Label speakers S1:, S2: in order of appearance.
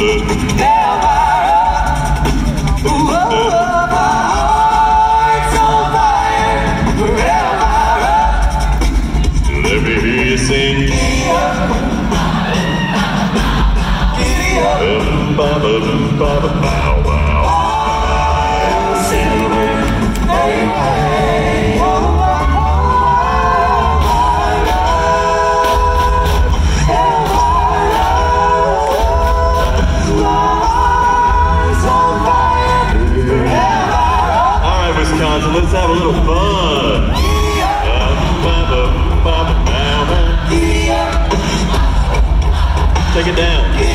S1: Elvira. Ooh, oh, my heart's on
S2: Wisconsin, let's have a little fun. Take it down.